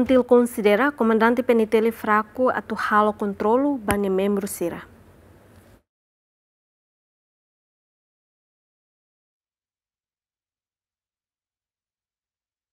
Fontil considera comandante penitele fraco atu halo controlo bane membro sira.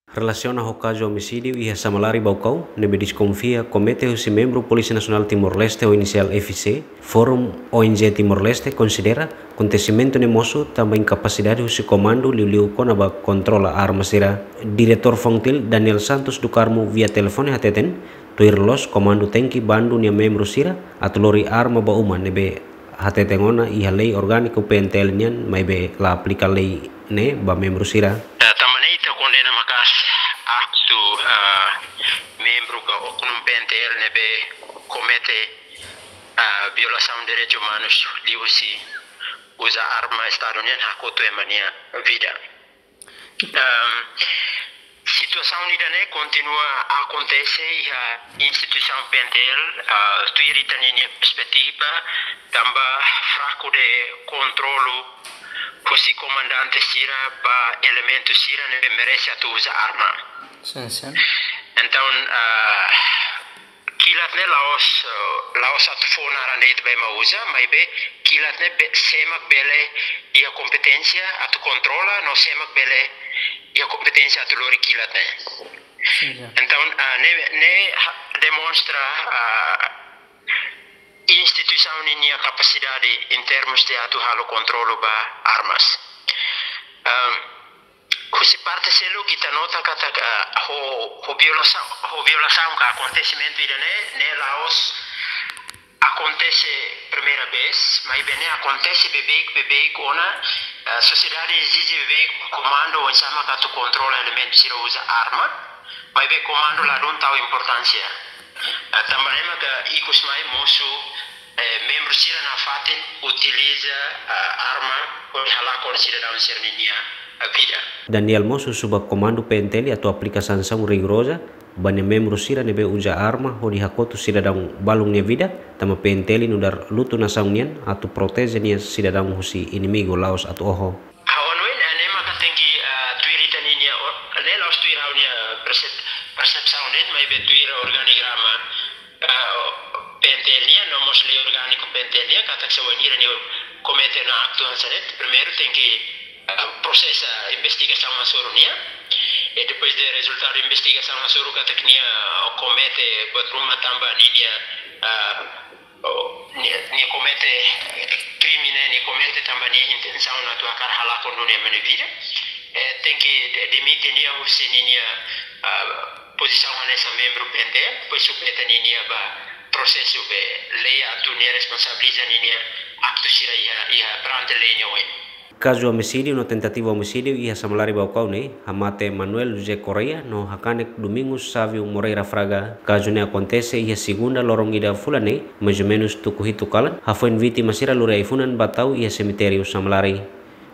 Relaciona ao caso homicídio e a Samalari Baucau, nebe desconfia comete o membro Polícia Nacional Timor-Leste ou inicial FC, Fórum ONG Timor-Leste considera acontecimento nemoso também capacidade do comando liu conaba controla armas ira. Diretor Fontil Daniel Santos do Carmo via telefone hateten, tuir los comando tenki bandu nia membro sira atulori arma ba uma nebe ona i lei orgânico PNTL nian mai be la aplica lei ne ba membro sira. Violação de direitos humanos livre-se usa arma estadunidense hakoto é mania vida situação né continua a acontecer e a instituição PNTL uh, tu irita minha perspectiva também fraco de controle se comandante sira para elementos sira ne merece a usar arma. Sim, sim. então uh, kilat ne laos laos at fona raneit be mausa mai be kilat ne be, semak bele ia kompetensia at controla no semak bele ia kompetensia at lori kilat ne. Então uh, ne ne demonstra uh, instituição ni capacidade em termos de atu halo controlo ba armas. Um, Kusi parte selo kita nota kata ho ho violação ho violação que acontecimento ida né né Laos acontece primeira vez mas bem acontece bebê bebê ona a sociedade exige bebê comando ou chama que tu controla elementos se usa arma mas bem comando lá não tal importância também mas que ikus mai moço sira na fatin utiliza uh, arma wani halakon sida daun sirninia abida Daniel Mosu suba komando penteli atau aplikasi sang rigorosa bane membro sira nebe uja arma ho di hakotu sida dang balung ne vida tama penteli nudar eh, lutu nasangnian atau proteze nia sida dang husi inimigo laos atau oho Hawanwen anema katengi uh, tuirita ninia lela os tuiraunia persep persepsaun et organigrama uh, pentelia, não mostra orgânico pentelia, kata que se wanira ni comete na acto hansanet, primeiro tem que proses investigação na Sorunia e depois do resultado da investigação na Soru kata knia komete batruma tamba ni komete crime né ni komete tamba ni intenção na tua cara halakon no menevira e tem que demite nia usi ninia posição nessa membro pente depois supeta ninia ba processo be leia dunia ne responsabilizza ni sira ia ia brand leia we Kazu homicidio no tentativo homicidio ia bau kau ne hamate Manuel Jose Correa no hakanek Domingos Savio Moreira Fraga. Kazu ne acontece ia segunda lorong ida fulane mais menos hitu tukalan hafoin viti masira lura ifunan batau ia cemitério samulari.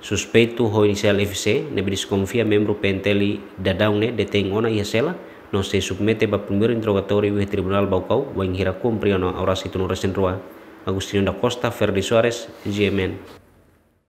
Suspeitu ho inicial FC ne desconfia membro penteli dadaune detengona ia sela non se submete va primer interrogatorio e tribunal Baucau va ingira cumpriano aurasi tunores en Agustino da Costa, Ferdi Suarez GMN.